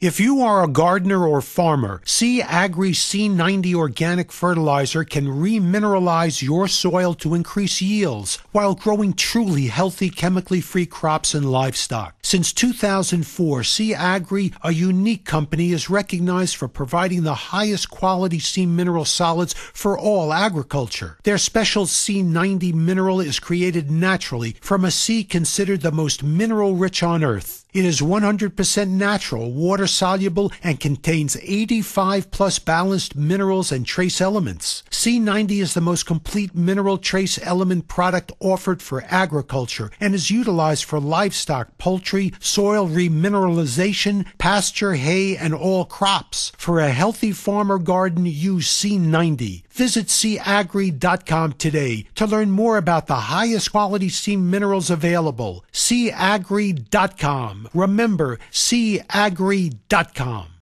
If you are a gardener or farmer, C Agri SEA-90 organic fertilizer can remineralize your soil to increase yields while growing truly healthy chemically free crops and livestock. Since 2004, SeaAgri, a unique company, is recognized for providing the highest quality sea mineral solids for all agriculture. Their special SEA-90 mineral is created naturally from a sea considered the most mineral rich on earth. It is 100% natural, water soluble, and contains 85 plus balanced minerals and trace elements. SEA-90 is the most complete mineral trace element product offered for agriculture and is utilized for livestock, poultry, soil remineralization, pasture, hay, and all crops. For a healthy farmer garden, use SEA-90. Visit seaagri.com today to learn more about the highest quality sea minerals available. seaagri.com. Remember, seaagri.com.